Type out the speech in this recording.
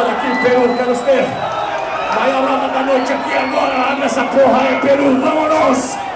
aqui, Peru, quero ter. Maior roda da noite aqui agora, abre essa porra aí, Peru, vamos! nós!